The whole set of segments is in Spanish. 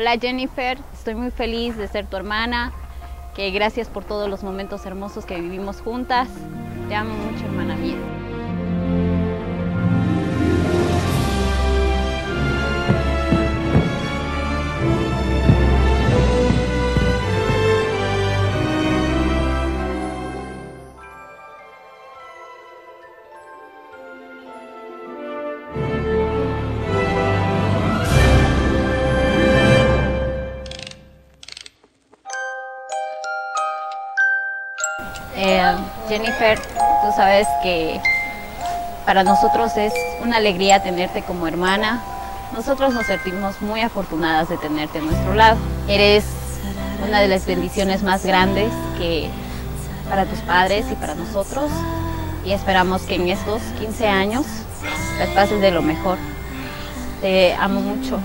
Hola Jennifer, estoy muy feliz de ser tu hermana, que gracias por todos los momentos hermosos que vivimos juntas. Te amo mucho, hermana mía. Eh, Jennifer, tú sabes que para nosotros es una alegría tenerte como hermana. Nosotros nos sentimos muy afortunadas de tenerte a nuestro lado. Eres una de las bendiciones más grandes que para tus padres y para nosotros. Y esperamos que en estos 15 años las pases de lo mejor. Te amo mucho.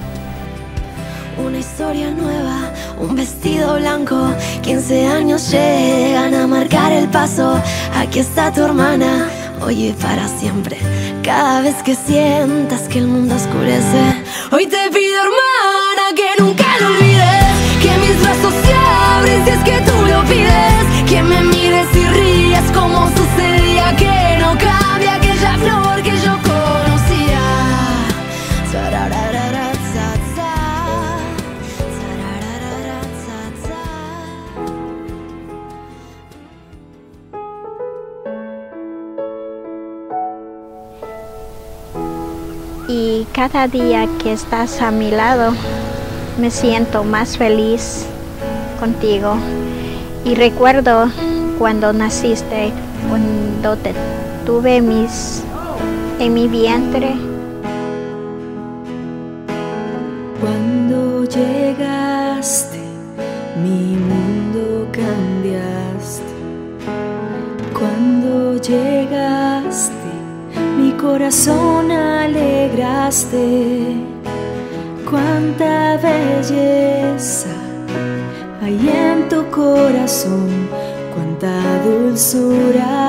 Una historia nueva, un vestido blanco, 15 años llegan a marcar el paso. Aquí está tu hermana, oye para siempre. Cada vez que sientas que el mundo oscurece, hoy te pido hermana cada día que estás a mi lado me siento más feliz contigo y recuerdo cuando naciste, cuando te tuve mis, en mi vientre, Cuando llegaste, mi mundo cambiaste. Cuando llegaste, mi corazón alegraste. Cuánta belleza hay en tu corazón, cuánta dulzura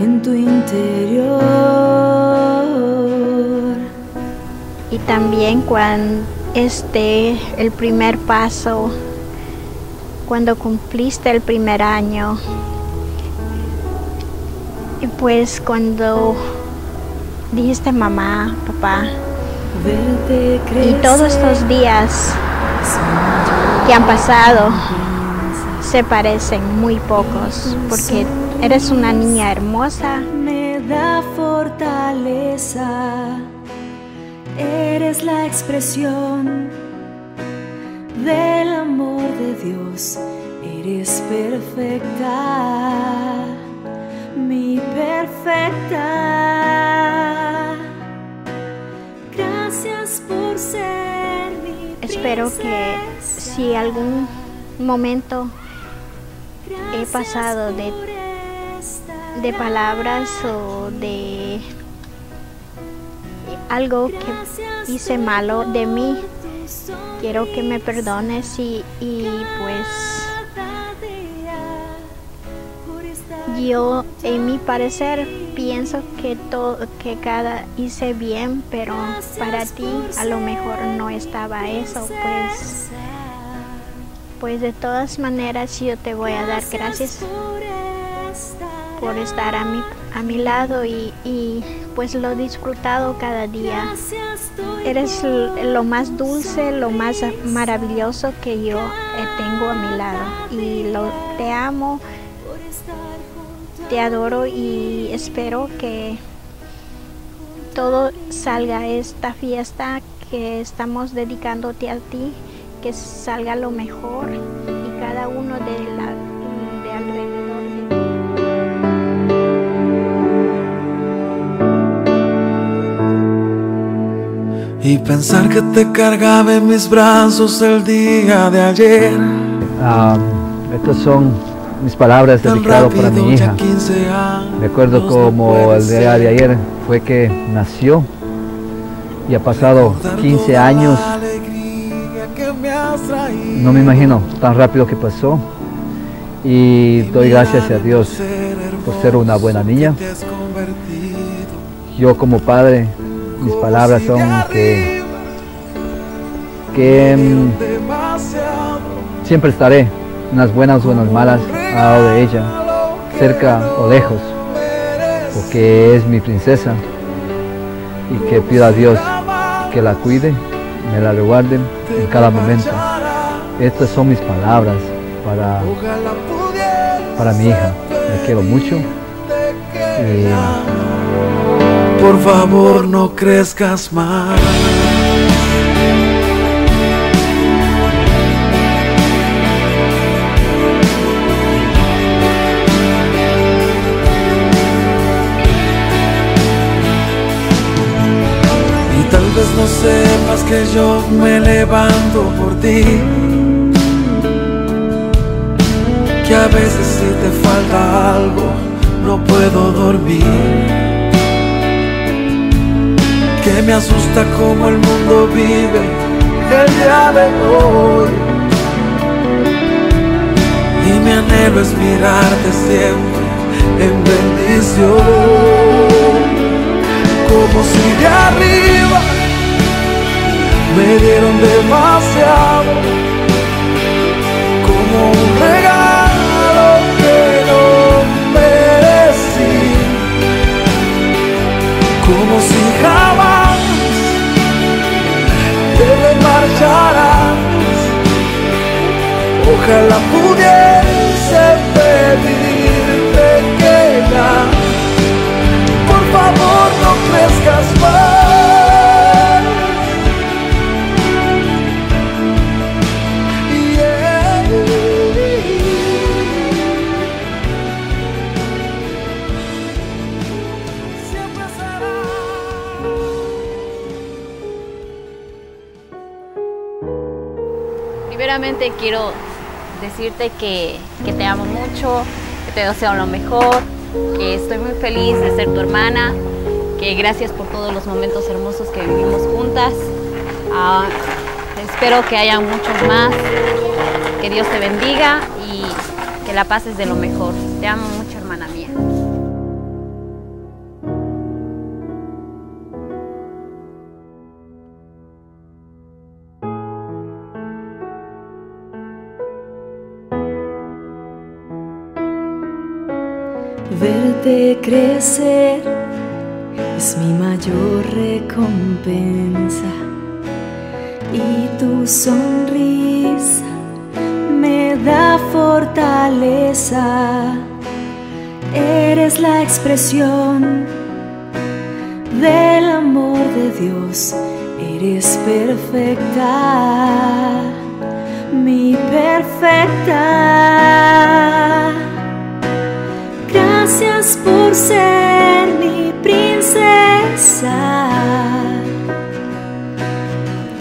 en tu interior. y también cuando este el primer paso cuando cumpliste el primer año y pues cuando dijiste mamá papá y todos estos días que han pasado se parecen muy pocos porque eres una niña hermosa me da fortaleza. Eres la expresión del amor de Dios. Eres perfecta, mi perfecta. Espero que si algún momento he pasado de, de palabras o de algo que hice malo de mí, quiero que me perdones y, y pues yo en mi parecer pienso que todo que cada hice bien pero para ti a lo mejor no estaba eso pues pues de todas maneras yo te voy a dar gracias por estar a mi, a mi lado y, pues lo he disfrutado cada día. Eres lo más dulce, lo más maravilloso que yo eh, tengo a mi lado. Y lo, te amo, te adoro y espero que todo salga esta fiesta que estamos dedicándote a ti, que salga lo mejor y cada uno de, la, de alrededor de ti. Y pensar que te cargaba en mis brazos el día de ayer. Ah, estas son mis palabras Tan dedicadas para mi hija. ya 15 años, Recuerdo como el día de ayer fue que nació y ha pasado Recordar 15 toda años. No me imagino tan rápido que pasó. Y doy gracias a Dios por ser una buena niña. Yo como padre, mis palabras son que que mm, siempre estaré, unas buenas o unas malas, de ella, cerca o lejos, porque es mi princesa y que pido a Dios que la cuide, me la reguarde en cada momento. Estas son mis palabras para, para mi hija. La quiero mucho. Por favor no crezcas más. No sepas que yo me levanto por ti. Que a veces si te falta algo no puedo dormir. Que me asusta como el mundo vive el día de hoy. Y mi anhelo es mirarte siempre en bendición. Como si de arriba me dieron demasiado. Como un regalo que no merecí. Como si jamás te marcharás. Ojalá pudiese pedirte que ya, por favor no crezcas más. Quiero decirte que, que te amo mucho, que te deseo lo mejor, que estoy muy feliz de ser tu hermana, que gracias por todos los momentos hermosos que vivimos juntas. Ah, espero que haya muchos más, que Dios te bendiga y que la pases de lo mejor. Te amo Verte crecer es mi mayor recompensa y tu sonrisa me da fortaleza. Eres la expresión del amor de Dios, eres perfecta, mi perfecta. Gracias por ser mi princesa.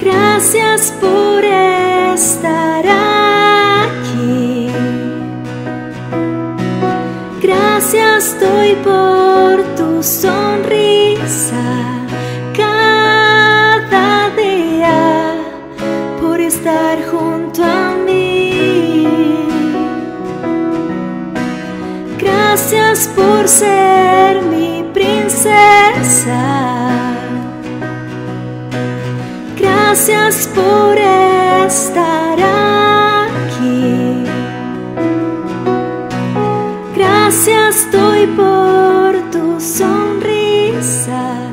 Gracias por estar aquí. Gracias doy por tu sonrisa ser mi princesa. Gracias por estar aquí. Gracias doy por tu sonrisa